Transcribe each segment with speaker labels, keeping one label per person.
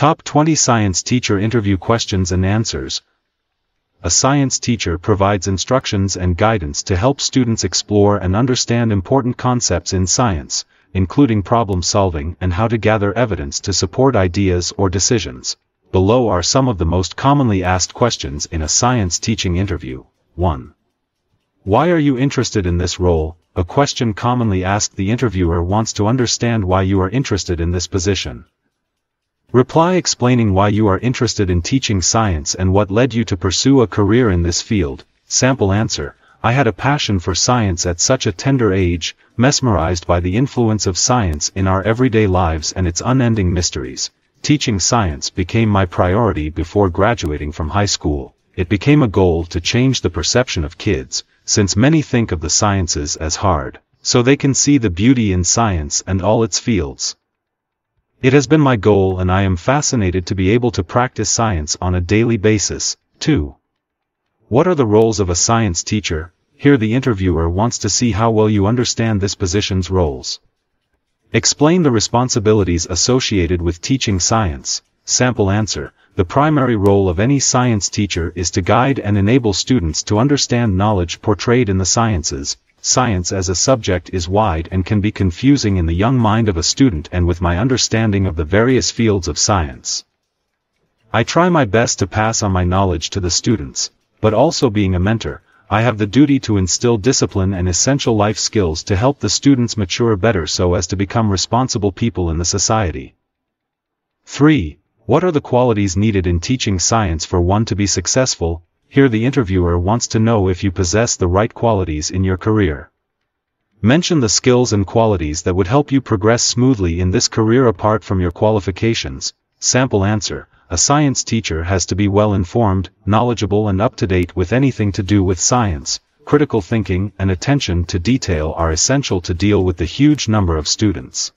Speaker 1: Top 20 Science Teacher Interview Questions and Answers A science teacher provides instructions and guidance to help students explore and understand important concepts in science, including problem solving and how to gather evidence to support ideas or decisions. Below are some of the most commonly asked questions in a science teaching interview. 1. Why are you interested in this role? A question commonly asked the interviewer wants to understand why you are interested in this position. Reply explaining why you are interested in teaching science and what led you to pursue a career in this field. Sample answer, I had a passion for science at such a tender age, mesmerized by the influence of science in our everyday lives and its unending mysteries. Teaching science became my priority before graduating from high school. It became a goal to change the perception of kids, since many think of the sciences as hard, so they can see the beauty in science and all its fields. It has been my goal and I am fascinated to be able to practice science on a daily basis, too. What are the roles of a science teacher? Here the interviewer wants to see how well you understand this position's roles. Explain the responsibilities associated with teaching science. Sample answer. The primary role of any science teacher is to guide and enable students to understand knowledge portrayed in the sciences, Science as a subject is wide and can be confusing in the young mind of a student and with my understanding of the various fields of science. I try my best to pass on my knowledge to the students, but also being a mentor, I have the duty to instill discipline and essential life skills to help the students mature better so as to become responsible people in the society. 3. What are the qualities needed in teaching science for one to be successful, here the interviewer wants to know if you possess the right qualities in your career. Mention the skills and qualities that would help you progress smoothly in this career apart from your qualifications. Sample answer, a science teacher has to be well informed, knowledgeable and up-to-date with anything to do with science. Critical thinking and attention to detail are essential to deal with the huge number of students.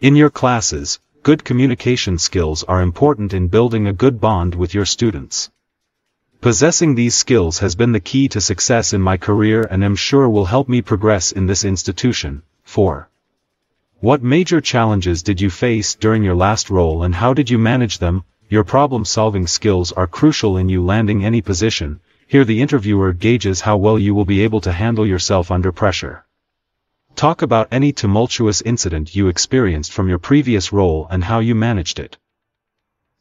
Speaker 1: In your classes, good communication skills are important in building a good bond with your students. Possessing these skills has been the key to success in my career and am sure will help me progress in this institution. 4. What major challenges did you face during your last role and how did you manage them? Your problem-solving skills are crucial in you landing any position. Here the interviewer gauges how well you will be able to handle yourself under pressure. Talk about any tumultuous incident you experienced from your previous role and how you managed it.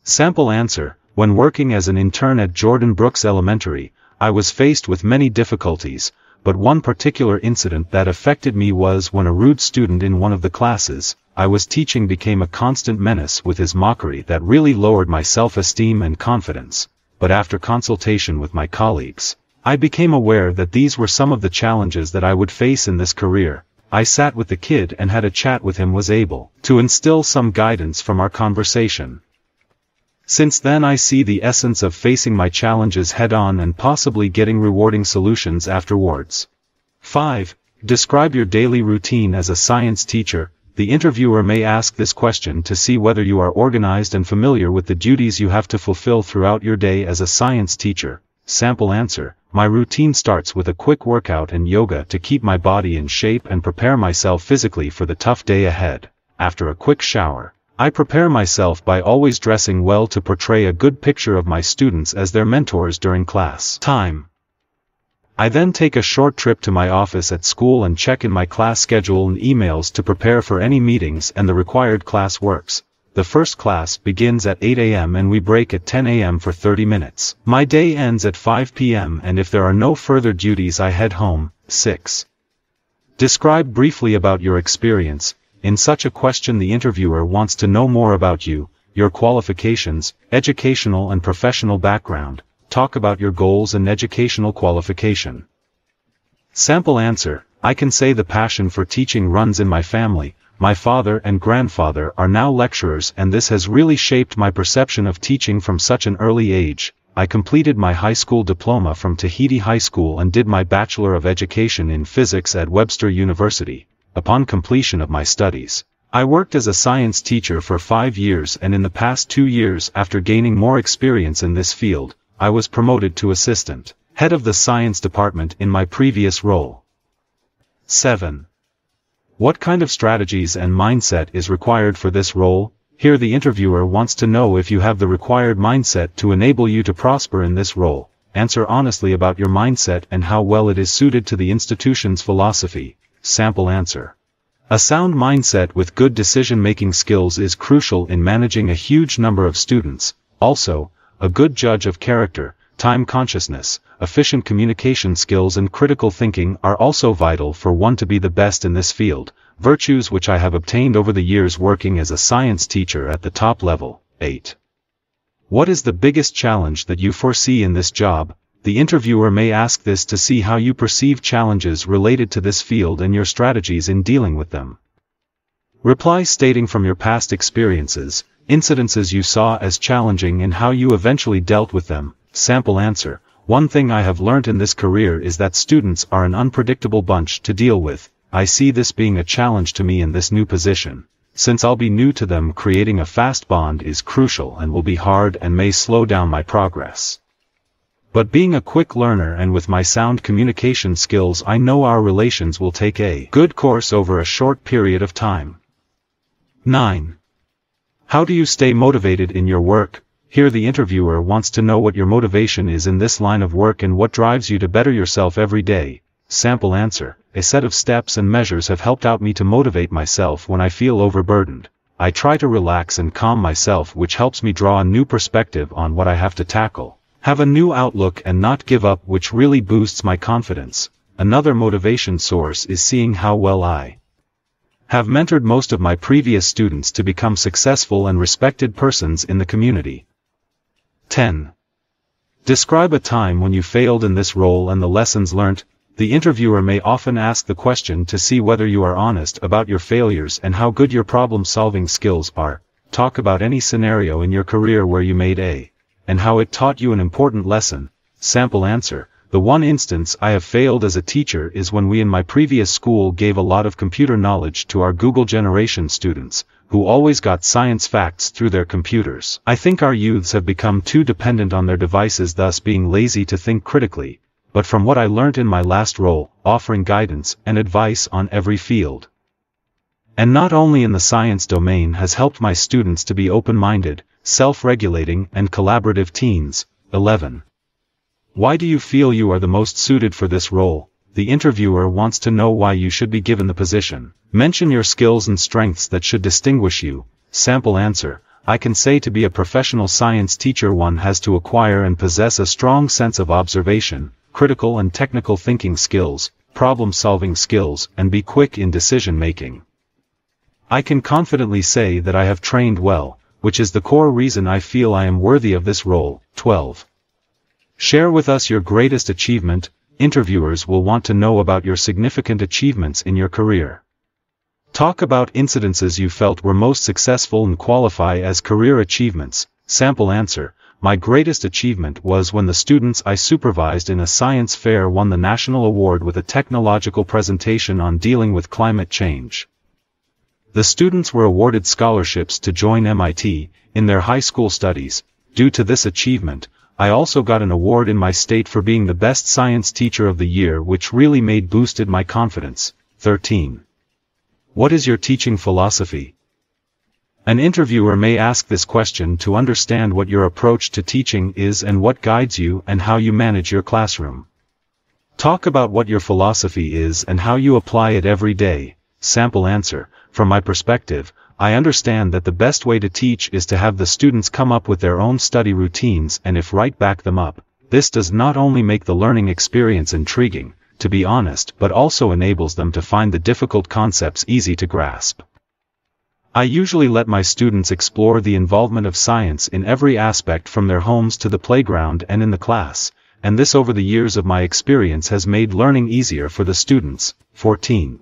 Speaker 1: Sample answer, when working as an intern at Jordan Brooks Elementary, I was faced with many difficulties, but one particular incident that affected me was when a rude student in one of the classes I was teaching became a constant menace with his mockery that really lowered my self-esteem and confidence, but after consultation with my colleagues, I became aware that these were some of the challenges that I would face in this career. I sat with the kid and had a chat with him was able to instill some guidance from our conversation. Since then I see the essence of facing my challenges head-on and possibly getting rewarding solutions afterwards. 5. Describe your daily routine as a science teacher. The interviewer may ask this question to see whether you are organized and familiar with the duties you have to fulfill throughout your day as a science teacher. Sample answer, my routine starts with a quick workout and yoga to keep my body in shape and prepare myself physically for the tough day ahead. After a quick shower, I prepare myself by always dressing well to portray a good picture of my students as their mentors during class time. I then take a short trip to my office at school and check in my class schedule and emails to prepare for any meetings and the required class works. The first class begins at 8 a.m. and we break at 10 a.m. for 30 minutes. My day ends at 5 p.m. and if there are no further duties I head home. 6. Describe briefly about your experience, in such a question the interviewer wants to know more about you, your qualifications, educational and professional background, talk about your goals and educational qualification. Sample answer, I can say the passion for teaching runs in my family, my father and grandfather are now lecturers and this has really shaped my perception of teaching from such an early age. I completed my high school diploma from Tahiti High School and did my Bachelor of Education in Physics at Webster University upon completion of my studies. I worked as a science teacher for five years and in the past two years after gaining more experience in this field, I was promoted to assistant, head of the science department in my previous role. 7. What kind of strategies and mindset is required for this role? Here the interviewer wants to know if you have the required mindset to enable you to prosper in this role. Answer honestly about your mindset and how well it is suited to the institution's philosophy. Sample answer. A sound mindset with good decision-making skills is crucial in managing a huge number of students. Also, a good judge of character, time consciousness, efficient communication skills and critical thinking are also vital for one to be the best in this field, virtues which I have obtained over the years working as a science teacher at the top level. 8. What is the biggest challenge that you foresee in this job? The interviewer may ask this to see how you perceive challenges related to this field and your strategies in dealing with them. Reply stating from your past experiences, incidences you saw as challenging and how you eventually dealt with them. Sample answer, one thing I have learned in this career is that students are an unpredictable bunch to deal with, I see this being a challenge to me in this new position. Since I'll be new to them creating a fast bond is crucial and will be hard and may slow down my progress. But being a quick learner and with my sound communication skills I know our relations will take a good course over a short period of time. 9. How do you stay motivated in your work? Here the interviewer wants to know what your motivation is in this line of work and what drives you to better yourself every day. Sample answer, a set of steps and measures have helped out me to motivate myself when I feel overburdened. I try to relax and calm myself which helps me draw a new perspective on what I have to tackle have a new outlook and not give up which really boosts my confidence. Another motivation source is seeing how well I have mentored most of my previous students to become successful and respected persons in the community. 10. Describe a time when you failed in this role and the lessons learnt. The interviewer may often ask the question to see whether you are honest about your failures and how good your problem-solving skills are. Talk about any scenario in your career where you made a and how it taught you an important lesson. Sample answer, the one instance I have failed as a teacher is when we in my previous school gave a lot of computer knowledge to our Google generation students, who always got science facts through their computers. I think our youths have become too dependent on their devices thus being lazy to think critically, but from what I learnt in my last role, offering guidance and advice on every field. And not only in the science domain has helped my students to be open-minded, self-regulating and collaborative teens. 11. Why do you feel you are the most suited for this role? The interviewer wants to know why you should be given the position. Mention your skills and strengths that should distinguish you. Sample answer. I can say to be a professional science teacher one has to acquire and possess a strong sense of observation, critical and technical thinking skills, problem-solving skills, and be quick in decision-making. I can confidently say that I have trained well, which is the core reason I feel I am worthy of this role. 12. Share with us your greatest achievement, interviewers will want to know about your significant achievements in your career. Talk about incidences you felt were most successful and qualify as career achievements. Sample answer, my greatest achievement was when the students I supervised in a science fair won the national award with a technological presentation on dealing with climate change. The students were awarded scholarships to join MIT in their high school studies. Due to this achievement, I also got an award in my state for being the best science teacher of the year which really made boosted my confidence. 13. What is your teaching philosophy? An interviewer may ask this question to understand what your approach to teaching is and what guides you and how you manage your classroom. Talk about what your philosophy is and how you apply it every day. Sample answer. From my perspective, I understand that the best way to teach is to have the students come up with their own study routines and if right back them up. This does not only make the learning experience intriguing, to be honest, but also enables them to find the difficult concepts easy to grasp. I usually let my students explore the involvement of science in every aspect from their homes to the playground and in the class, and this over the years of my experience has made learning easier for the students. 14.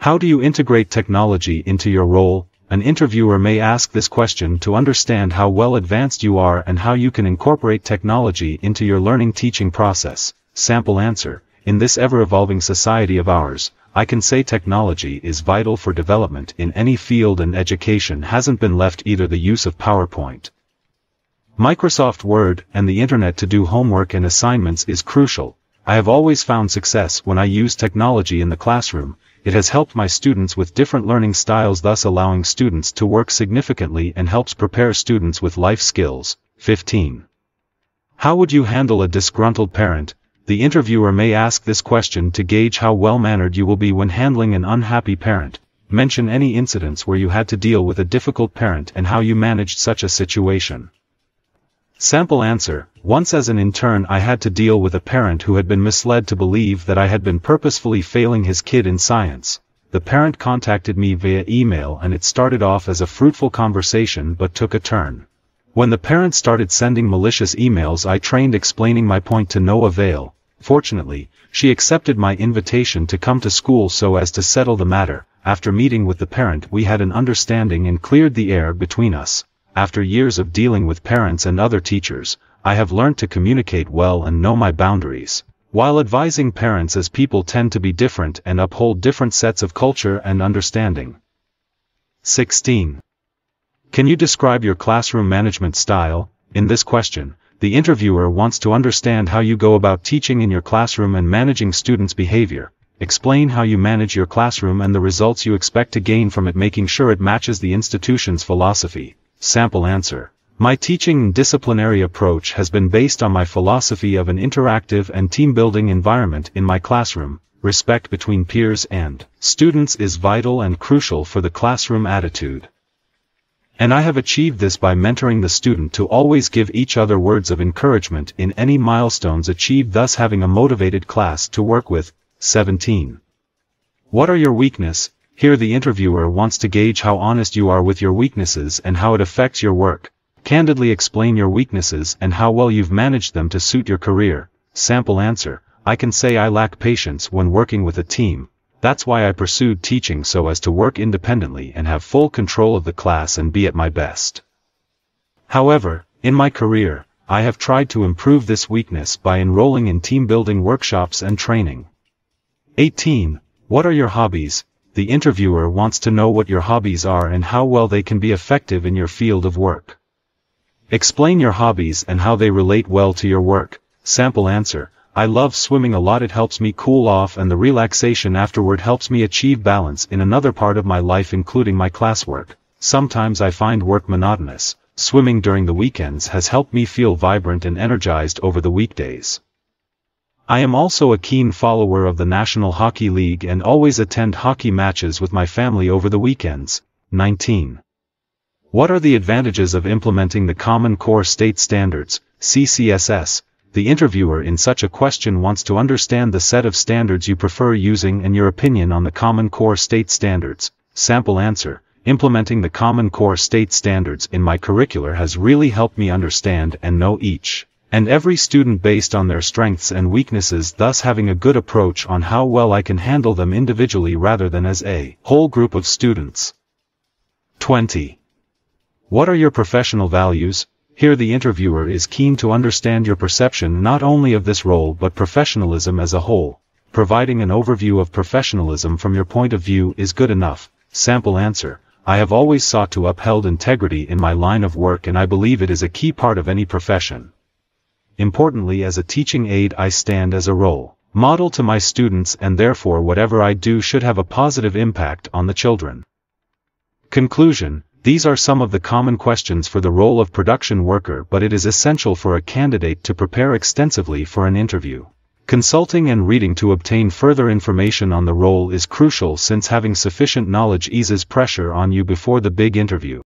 Speaker 1: How do you integrate technology into your role? An interviewer may ask this question to understand how well advanced you are and how you can incorporate technology into your learning teaching process. Sample answer. In this ever-evolving society of ours, I can say technology is vital for development in any field and education hasn't been left either the use of PowerPoint. Microsoft Word and the internet to do homework and assignments is crucial. I have always found success when I use technology in the classroom, it has helped my students with different learning styles thus allowing students to work significantly and helps prepare students with life skills. 15. How would you handle a disgruntled parent? The interviewer may ask this question to gauge how well-mannered you will be when handling an unhappy parent. Mention any incidents where you had to deal with a difficult parent and how you managed such a situation. Sample answer, once as an intern I had to deal with a parent who had been misled to believe that I had been purposefully failing his kid in science. The parent contacted me via email and it started off as a fruitful conversation but took a turn. When the parent started sending malicious emails I trained explaining my point to no avail. Fortunately, she accepted my invitation to come to school so as to settle the matter. After meeting with the parent we had an understanding and cleared the air between us after years of dealing with parents and other teachers, I have learned to communicate well and know my boundaries. While advising parents as people tend to be different and uphold different sets of culture and understanding. 16. Can you describe your classroom management style? In this question, the interviewer wants to understand how you go about teaching in your classroom and managing students' behavior. Explain how you manage your classroom and the results you expect to gain from it making sure it matches the institution's philosophy. Sample answer. My teaching disciplinary approach has been based on my philosophy of an interactive and team-building environment in my classroom. Respect between peers and students is vital and crucial for the classroom attitude. And I have achieved this by mentoring the student to always give each other words of encouragement in any milestones achieved thus having a motivated class to work with. 17. What are your weakness, here the interviewer wants to gauge how honest you are with your weaknesses and how it affects your work. Candidly explain your weaknesses and how well you've managed them to suit your career. Sample answer, I can say I lack patience when working with a team. That's why I pursued teaching so as to work independently and have full control of the class and be at my best. However, in my career, I have tried to improve this weakness by enrolling in team building workshops and training. 18. What are your hobbies? The interviewer wants to know what your hobbies are and how well they can be effective in your field of work. Explain your hobbies and how they relate well to your work. Sample answer, I love swimming a lot it helps me cool off and the relaxation afterward helps me achieve balance in another part of my life including my classwork. Sometimes I find work monotonous. Swimming during the weekends has helped me feel vibrant and energized over the weekdays. I am also a keen follower of the National Hockey League and always attend hockey matches with my family over the weekends. 19. What are the advantages of implementing the Common Core State Standards, CCSS? The interviewer in such a question wants to understand the set of standards you prefer using and your opinion on the Common Core State Standards. Sample answer, implementing the Common Core State Standards in my curricular has really helped me understand and know each and every student based on their strengths and weaknesses thus having a good approach on how well I can handle them individually rather than as a whole group of students. 20. What are your professional values? Here the interviewer is keen to understand your perception not only of this role but professionalism as a whole. Providing an overview of professionalism from your point of view is good enough. Sample answer. I have always sought to upheld integrity in my line of work and I believe it is a key part of any profession importantly as a teaching aid I stand as a role model to my students and therefore whatever I do should have a positive impact on the children. Conclusion These are some of the common questions for the role of production worker but it is essential for a candidate to prepare extensively for an interview. Consulting and reading to obtain further information on the role is crucial since having sufficient knowledge eases pressure on you before the big interview.